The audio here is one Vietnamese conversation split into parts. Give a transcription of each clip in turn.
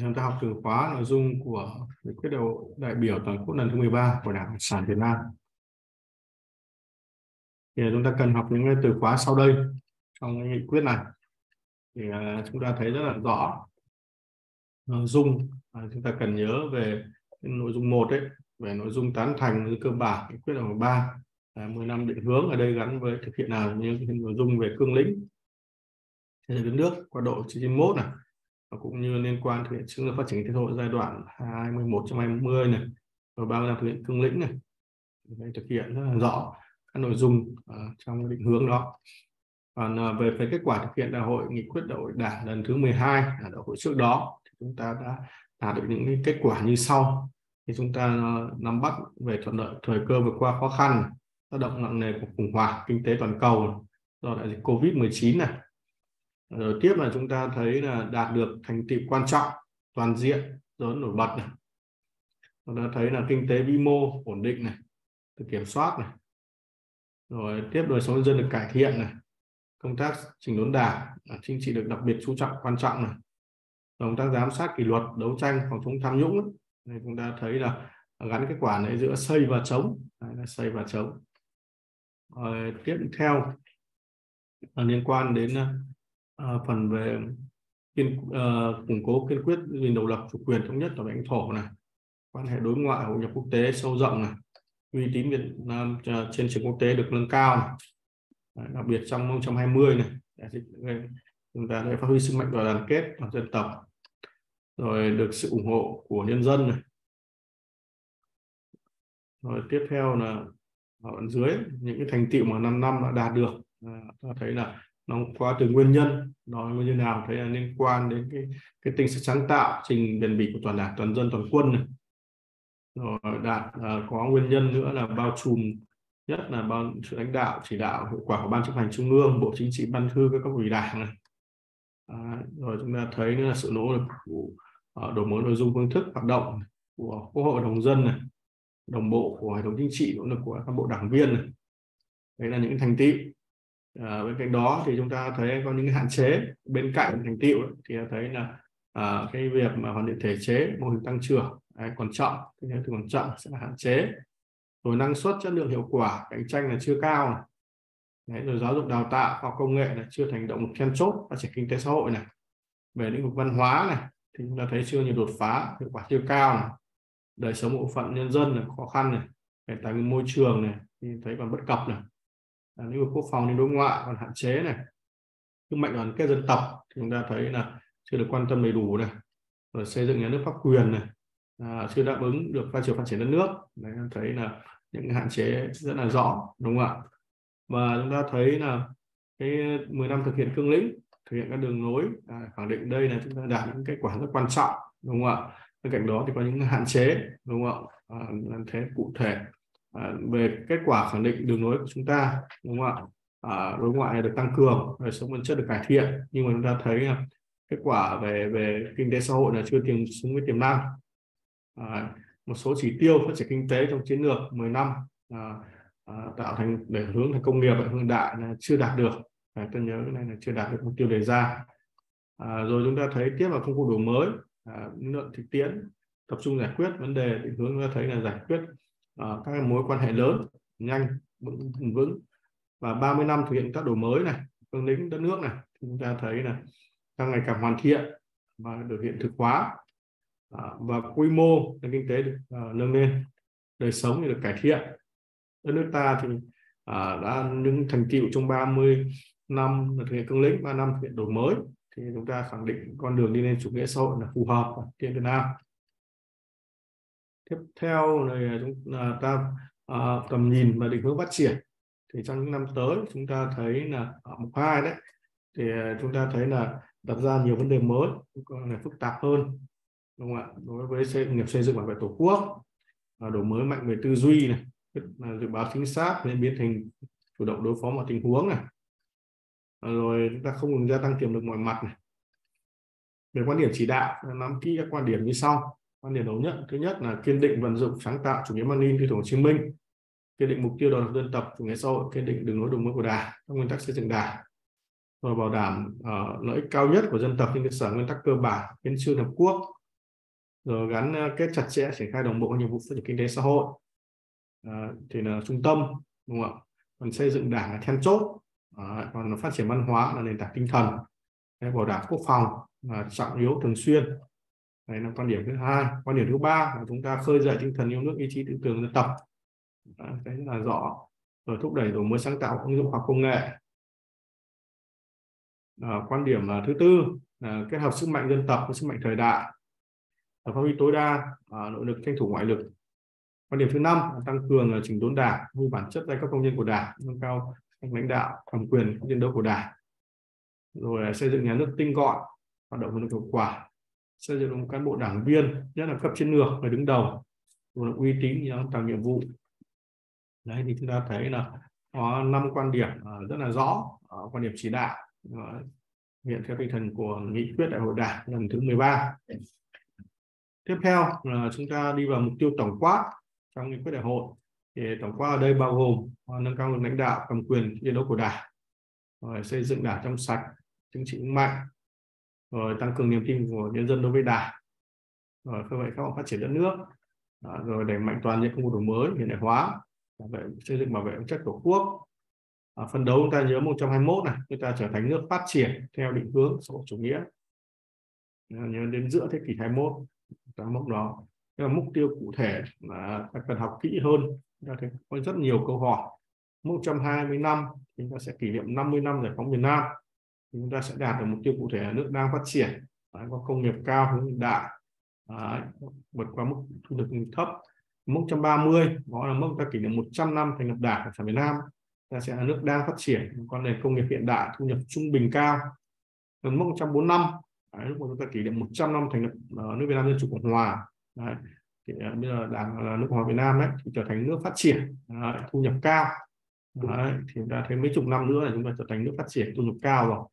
chúng ta học từ khóa nội dung của nghị quyết đại, đại biểu toàn quốc lần thứ 13 của Đảng Cộng sản Việt Nam. Thì chúng ta cần học những cái từ khóa sau đây trong cái nghị quyết này. Thì à, chúng ta thấy rất là rõ nội dung à, chúng ta cần nhớ về nội dung một đấy về nội dung tán thành cơ bản nghị quyết đại 13 à, 10 năm định hướng ở đây gắn với thực hiện nào những nội dung về cương lĩnh trên đất nước qua độ 91 này và cũng như liên quan thực hiện chiến lược phát triển kinh tế xã hội giai đoạn 21 20 này và 30 năm thực hiện cương lĩnh này. Để thực hiện rất là rõ các nội dung uh, trong định hướng đó. Còn uh, về về kết quả thực hiện đại hội nghị quyết đại hội đảng lần thứ 12 là đại hội trước đó thì chúng ta đã đạt được những cái kết quả như sau. Thì chúng ta uh, nắm bắt về thuận lợi thời cơ vượt qua khó khăn tác động nặng nề của khủng hoảng kinh tế toàn cầu do đại dịch covid 19 này rồi tiếp là chúng ta thấy là đạt được thành tựu quan trọng, toàn diện, lớn nổi bật này. Chúng ta thấy là kinh tế vĩ mô ổn định này, được kiểm soát này. Rồi tiếp đời sống dân được cải thiện này. Công tác chỉnh đốn đảng chính trị được đặc biệt chú trọng, quan trọng này. Công tác giám sát kỷ luật, đấu tranh phòng chống tham nhũng này chúng ta thấy là gắn kết quả này giữa xây và chống. Đấy là xây và chống. Rồi tiếp theo là liên quan đến à, phần về kiên uh, củng cố kiên quyết gìn độc lập chủ quyền thống nhất toàn lãnh thổ này quan hệ đối ngoại hội nhập quốc tế sâu rộng này uy tín Việt Nam ờ, trên trường quốc tế được nâng cao này. Đấy, đặc biệt trong 2020 này chúng ta đã phát huy sức mạnh và đoàn kết toàn dân tộc rồi được sự ủng hộ của nhân dân này rồi tiếp theo là ở dưới những cái thành tựu mà 5 năm đã đạt được à, ta thấy là nó qua từ nguyên nhân nói như nào thấy là liên quan đến cái cái tinh sáng tạo trình bền bỉ của toàn đảng toàn dân toàn quân này. Rồi đạt uh, có nguyên nhân nữa là bao trùm nhất là bao sự lãnh đạo chỉ đạo hiệu quả của ban chấp hành trung ương bộ chính trị ban thư các cấp ủy đảng này. À, rồi chúng ta thấy nữa là sự nỗ lực của uh, đổi mới nội dung phương thức hoạt động của quốc hội đồng dân này đồng bộ của hệ thống chính trị nỗ lực của cán bộ đảng viên này. Đấy là những thành tựu à, bên cạnh đó thì chúng ta thấy có những hạn chế bên cạnh thành tựu thì thấy là à, cái việc mà hoàn thiện thể chế mô hình tăng trưởng đấy, còn chậm cái thứ còn chậm sẽ là hạn chế rồi năng suất chất lượng hiệu quả cạnh tranh là chưa cao này. Đấy, rồi giáo dục đào tạo hoặc công nghệ là chưa thành động lực then chốt phát triển kinh tế xã hội này về lĩnh vực văn hóa này thì chúng ta thấy chưa nhiều đột phá hiệu quả chưa cao này. đời sống bộ phận nhân dân là khó khăn này về tài nguyên môi trường này thì thấy còn bất cập này à, lĩnh vực quốc phòng đến đối ngoại còn hạn chế này. Sức mạnh đoàn kết dân tộc thì chúng ta thấy là chưa được quan tâm đầy đủ này. Rồi xây dựng nhà nước pháp quyền này. À, chưa đáp ứng được vai trò phát triển đất nước. Đấy thấy là những hạn chế rất là rõ đúng không ạ? Và chúng ta thấy là cái 10 năm thực hiện cương lĩnh thực hiện các đường lối à, khẳng định đây là chúng ta đạt những kết quả rất quan trọng đúng không ạ? Bên cạnh đó thì có những hạn chế đúng không ạ? À, làm thế cụ thể à, về kết quả khẳng định đường lối của chúng ta đúng không ạ? À, đối ngoại được tăng cường đời sống vật chất được cải thiện. Nhưng mà chúng ta thấy là kết quả về về kinh tế xã hội là chưa tiềm xứng với tiềm năng. À, một số chỉ tiêu phát triển kinh tế trong chiến lược 10 năm à, à, tạo thành để hướng thành công nghiệp hiện đại là chưa đạt được. À, tôi nhớ cái này là chưa đạt được mục tiêu đề ra. À, rồi chúng ta thấy tiếp vào công cụ đổi mới à, lượng thực tiễn tập trung giải quyết vấn đề. Định hướng chúng ta thấy là giải quyết à, các mối quan hệ lớn nhanh vững vững. Và 30 năm thực hiện các đổi mới này cương lĩnh đất nước này chúng ta thấy là càng ngày càng hoàn thiện và được hiện thực hóa. À, và quy mô nền kinh tế được à, nâng lên đời sống thì được cải thiện. Đất nước ta thì à, đã những thành tiệu trong 30 năm thực hiện cương lĩnh 3 năm thực hiện đổi mới thì chúng ta khẳng định con đường đi lên chủ nghĩa xã hội là phù hợp ở trên Việt Nam tiếp theo này chúng à, ta à, tầm nhìn và định hướng phát triển. Thì trong những năm tới chúng ta thấy là ở mục hai đấy thì à, chúng ta thấy là đặt ra nhiều vấn đề mới còn là phức tạp hơn đúng không ạ? Đối với xây nghiệp xây dựng bảo vệ tổ quốc và đổi mới mạnh về tư duy này dự báo chính xác nên biến thành chủ động đối phó mọi tình huống này. À, rồi chúng ta không ngừng gia tăng tiềm lực mọi mặt này. Về quan điểm chỉ đạo nắm kỹ các quan điểm như sau quan điểm đầu nhất thứ nhất là kiên định vận dụng sáng tạo chủ nghĩa Mác-Lênin tư tưởng Hồ Chí Minh kiên định mục tiêu đoàn dân tộc chủ nghĩa xã hội kiên định đường lối đổi mới của đảng các nguyên tắc xây dựng đảng và bảo đảm uh, lợi ích cao nhất của dân tộc trên cơ sở nguyên tắc cơ bản hiến trương hợp quốc rồi gắn uh, kết chặt chẽ triển khai đồng bộ nhiệm vụ phát triển kinh tế xã hội uh, thì là trung tâm đúng không ạ? Còn xây dựng đảng là then chốt uh, còn phát triển văn hóa là nền tảng tinh thần bảo đảm quốc phòng là trọng yếu thường xuyên đấy là quan điểm thứ hai. Quan điểm thứ ba là chúng ta khơi dậy tinh thần yêu nước ý chí tự cường dân tộc. Đấy là rõ. Rồi thúc đẩy đổi mới sáng tạo ứng dụng khoa học công nghệ. À, quan điểm là thứ tư là kết hợp sức mạnh dân tộc với sức mạnh thời đại. Và phát huy tối đa à, nội lực tranh thủ ngoại lực. Quan điểm thứ năm là tăng cường là chỉnh đốn đảng như bản chất giai cấp công nhân của đảng nâng cao lãnh đạo thẩm quyền chiến đấu của đảng. Rồi xây dựng nhà nước tinh gọn hoạt động hiệu quả xây dựng một cán bộ đảng viên, nhất là cấp chiến lược người đứng đầu là uy tín trong toàn nhiệm vụ. Đấy, thì chúng ta thấy là có năm quan điểm à, rất là rõ à, quan điểm chỉ đạo à, hiện theo tinh thần của nghị quyết đại hội đảng lần thứ 13 tiếp theo là chúng ta đi vào mục tiêu tổng quát trong nghị quyết đại hội. Thì tổng quát ở đây bao gồm nâng cao lực lãnh đạo, cầm quyền chiến đấu của đảng, rồi xây dựng đảng trong sạch, chính trị mạnh rồi tăng cường niềm tin của nhân dân đối với đảng. Rồi khơi dậy các phát triển đất nước. Rồi đẩy mạnh toàn diện công cuộc đổi mới hiện đại hóa bảo vệ xây dựng bảo vệ vững chắc tổ quốc. À, phân đấu chúng ta nhớ 121 này chúng ta trở thành nước phát triển theo định hướng xã hội chủ nghĩa. Nhớ đến giữa thế kỷ 21 ta mốc đó. Thế là mục tiêu cụ thể là ta cần học kỹ hơn chúng ta thấy có rất nhiều câu hỏi. 120 năm chúng ta sẽ kỷ niệm 50 năm giải phóng miền Nam chúng ta sẽ đạt được mục tiêu cụ thể là nước đang phát triển có công nghiệp cao hướng hiện đại vượt qua mức thu nhập thấp mức 130 đó là mức ta kỷ niệm 100 năm thành lập đảng của Việt Nam ta sẽ là nước đang phát triển có nền công nghiệp hiện đại thu nhập trung bình cao gần mức 145 Đấy, lúc mà chúng ta kỷ niệm 100 năm thành lập uh, nước Việt Nam Dân Chủ Cộng Hòa đấy. thì uh, bây giờ đảng là nước Cộng hòa Việt Nam đấy thì trở thành nước phát triển đấy, thu nhập cao đấy. thì chúng ta thấy mấy chục năm nữa là chúng ta trở thành nước phát triển thu nhập cao rồi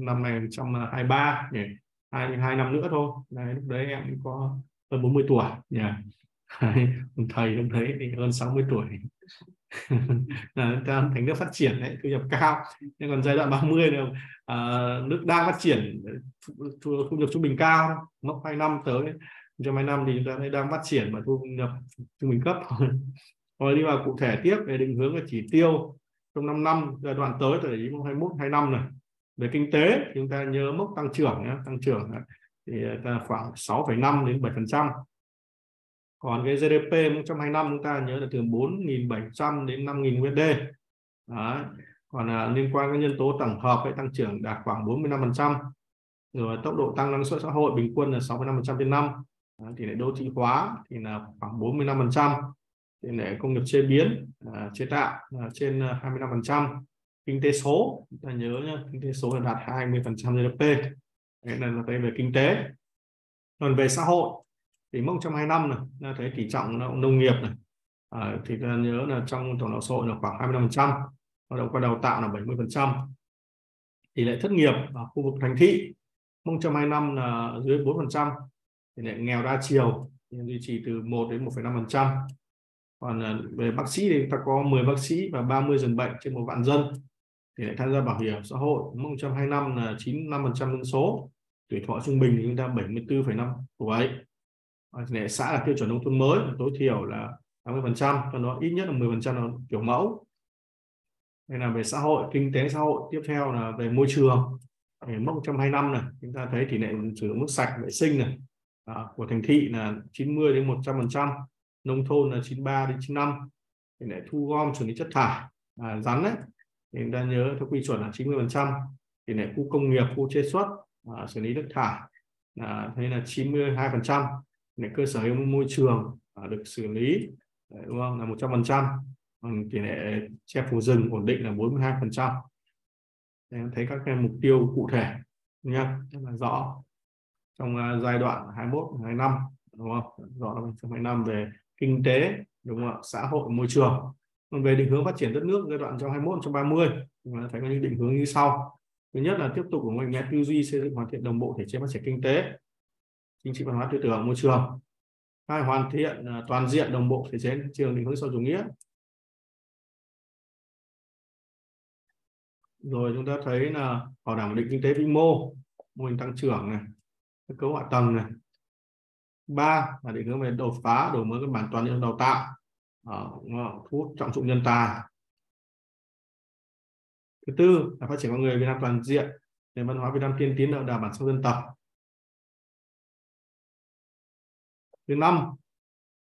năm nay trong 23 nhỉ? Hai hai năm nữa thôi. Đấy, lúc đấy em có hơn 40 tuổi nhỉ? Ông thầy lúc thấy thì hơn 60 tuổi. Là thành nước phát triển đấy thu nhập cao. Nhưng còn giai đoạn 30 mươi à, nước đang phát triển thu, thu nhập trung bình cao mốc hai năm tới. Trong hai năm thì chúng ta thấy đang phát triển và thu nhập trung bình cấp. Rồi đi vào cụ thể tiếp về định hướng và chỉ tiêu trong 5 năm giai đoạn tới từ 21 hai năm này về kinh tế chúng ta nhớ mốc tăng trưởng nhé. tăng trưởng thì ờ, ta khoảng 6,5 đến 7 phần trăm còn cái GDP trong hai năm chúng ta nhớ là từ 4.700 đến 5.000 USD Đó. còn à, liên quan các nhân tố tổng hợp với tăng trưởng đạt khoảng 45 phần trăm rồi tốc độ tăng năng suất xã hội bình quân là 65 phần trăm trên năm Đó. thì lại đô thị hóa thì là khoảng 45 phần trăm thì lệ công nghiệp chế biến à, chế tạo à, trên ờ, 25 phần trăm kinh tế số chúng ta nhớ nhá kinh tế số là đạt 20% GDP đấy là về kinh tế. Còn về xã hội thì mốc trong hai năm này ta thấy tỷ trọng nông nghiệp này. À, thì ta nhớ là trong tổng lao xã hội là khoảng 25 phần trăm lao động qua đào tạo là 70 phần trăm. Tỷ lệ thất nghiệp ở khu vực thành thị mốc trong hai năm là dưới 4 phần trăm. Tỷ lệ nghèo đa chiều duy trì từ 1 đến 1,5 phần trăm. Còn à, về bác sĩ thì ta có 10 bác sĩ và 30 giường bệnh trên một vạn dân tỷ lệ tham gia bảo hiểm xã hội. Mức 125 là 95 phần trăm dân số. Tuổi thọ trung bình thì chúng ta 74,5 tuổi để xã là tiêu chuẩn nông thôn mới. Tối thiểu là 80 phần trăm. Cho nó ít nhất là 10 phần trăm là kiểu mẫu. Đây là về xã hội kinh tế xã hội. Tiếp theo là về môi trường. Về mức 125 này chúng ta thấy tỷ lệ sử dụng nước sạch vệ sinh này. À, của thành thị là 90 đến 100 phần trăm. Nông thôn là 93 đến 95 tỷ lệ thu gom xử lý chất thải. À, rắn đấy thì chúng ta nhớ theo quy chuẩn là 90 phần trăm. Tỷ lệ khu công nghiệp khu chế xuất à, xử lý nước thải là thế là 92 phần trăm. Để cơ sở môi trường à, được xử lý đúng không? Là 100 phần trăm. Tỷ lệ che phủ rừng ổn định là 42 phần trăm. Thấy các cái mục tiêu cụ thể nha rất là rõ. Trong uh, giai đoạn 21 25 đúng không? Rõ là trong 25 về kinh tế đúng không ạ? Xã hội môi trường còn về định hướng phát triển đất nước giai đoạn trong 21 trong 30 phải có những định hướng như sau. Thứ nhất là tiếp tục của mạnh mẽ tư duy xây dựng hoàn thiện đồng bộ thể chế phát triển kinh tế, chính trị văn hóa tư tưởng, môi trường. Hai, hoàn thiện à, toàn diện đồng bộ thể chế, trường định hướng sau chủ nghĩa. Rồi chúng ta thấy là bảo đảm định kinh tế vĩ mô mô hình tăng trưởng này cấu hạ tầng này. Ba là định hướng về đột phá, đổi mới các bản toàn diện đào tạo. Ờ, thu hút trọng dụng nhân tài. Thứ tư là phát triển con người Việt Nam toàn diện nền văn hóa Việt Nam tiên tiến đậm đà bản sắc dân tộc. Thứ năm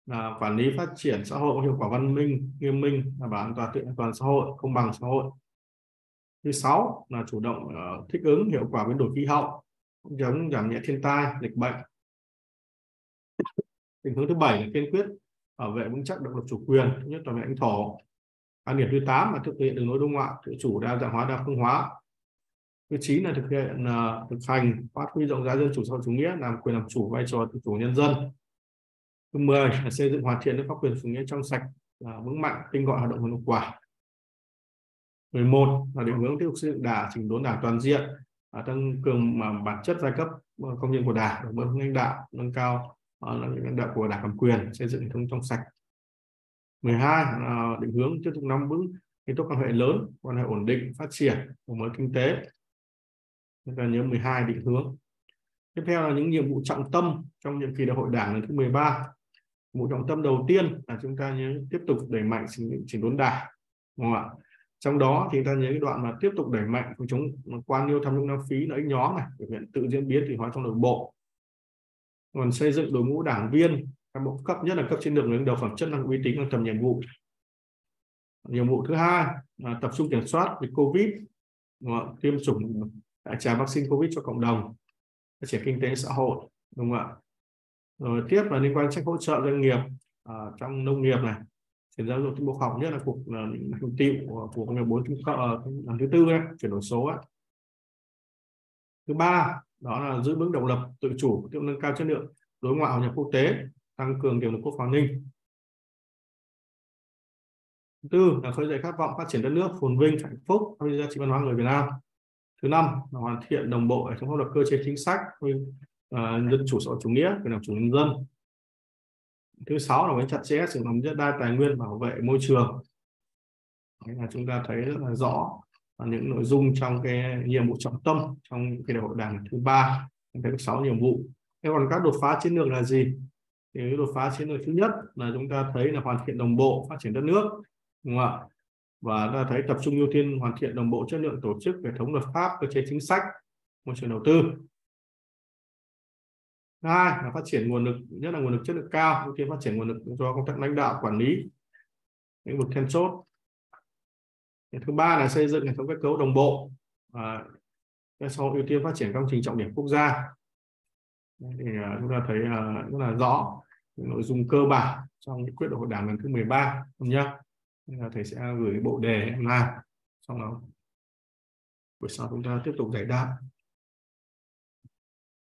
là quản lý phát triển xã hội có hiệu quả văn minh nghiêm minh đảm bảo an toàn tự an toàn xã hội công bằng xã hội. Thứ sáu là chủ động uh, thích ứng hiệu quả biến đổi khí hậu chống giảm nhẹ thiên tai dịch bệnh. Tình hướng thứ bảy là kiên quyết bảo vệ vững chắc độc lập chủ quyền nhất toàn vẹn lãnh thổ. Quan điểm thứ 8 là thực hiện đường lối đối ngoại tự chủ đa dạng hóa đa phương hóa. Thứ chín là thực hiện uh, thực hành phát huy rộng rãi dân chủ xã hội chủ nghĩa làm quyền làm chủ vai trò tự chủ nhân dân. Thứ 10 là xây dựng hoàn thiện nước pháp quyền chủ nghĩa trong sạch uh, vững mạnh tinh gọn hoạt động hiệu quả. 11 là định hướng tiếp tục xây dựng đảng chỉnh đốn đảng toàn diện tăng cường bản chất giai cấp ờ, công nhân của đảng đổi mới lãnh đạo nâng cao uh, lãnh đạo của đảng cầm quyền xây dựng hệ thống trong sạch. 12 là định hướng tiếp tục nắm vững yếu tố quan hệ lớn quan hệ ổn định phát triển đổi mới kinh tế. Chúng ta nhớ 12 định hướng. Tiếp theo là những nhiệm vụ trọng tâm trong nhiệm kỳ đại hội đảng lần thứ 13 nhiệm vụ trọng tâm đầu tiên là chúng ta nhớ tiếp tục đẩy mạnh chỉnh, chỉnh đốn đảng đúng không ạ? Trong đó thì chúng ta nhớ cái đoạn mà tiếp tục đẩy mạnh phòng chống quan liêu tham nhũng lãng phí lợi ích nhóm này biểu hiện tự diễn biến thì hóa trong nội bộ còn xây dựng đội ngũ đảng viên các bộ cấp nhất là cấp chiến lược đứng đầu phẩm chất năng uy tín năng tầm nhiệm vụ. Nhiệm vụ thứ hai là tập trung kiểm soát dịch covid tiêm chủng à, đại trà vaccine covid cho cộng đồng phát triển kinh tế xã hội đúng không ạ? Rồi tiếp là liên quan trách hỗ trợ doanh nghiệp à, trong nông nghiệp này chuyển giáo dục bộ học nhất là cuộc là thành tiệu của công nghiệp bốn à, lần thứ tư ấy, chuyển đổi số ấy. thứ ba đó là giữ vững độc lập tự chủ tiếp nâng cao chất lượng đối ngoại hội nhập quốc tế tăng cường tiềm lực quốc phòng ninh. Thứ tư là khơi dậy khát vọng phát triển đất nước phồn vinh hạnh phúc phát huy giá trị văn hóa người Việt Nam. Thứ năm là hoàn thiện đồng bộ hệ thống pháp luật cơ chế chính sách uh, dân chủ xã hội chủ nghĩa quyền làm chủ nhân dân. Thứ sáu là với chặt chẽ sử dụng đất đai tài nguyên bảo vệ môi trường. Đấy là chúng ta thấy rất là rõ và những nội dung trong cái nhiệm vụ trọng tâm trong cái đại hội đảng thứ ba thứ sáu nhiệm vụ. Thế còn các đột phá chiến lược là gì? Thì cái đột phá chiến lược thứ nhất là chúng ta thấy là hoàn thiện đồng bộ phát triển đất nước, đúng không ạ? Và ta thấy tập trung ưu tiên hoàn thiện đồng bộ chất lượng tổ chức, hệ thống luật pháp, cơ chế chính sách, môi trường đầu tư. Hai là phát triển nguồn lực, nhất là nguồn lực chất lượng cao, ưu tiên phát triển nguồn lực cho công tác lãnh đạo, quản lý, lĩnh vực then chốt thứ ba là xây dựng hệ thống kết cấu đồng bộ và sau ưu tiên phát triển công trình trọng điểm quốc gia. Thì uh, chúng ta thấy uh, rất là rõ những nội dung cơ bản trong nghị quyết đại hội đảng lần thứ 13 không nhá là thầy sẽ gửi bộ đề em làm xong đó buổi sau chúng ta tiếp tục giải đáp.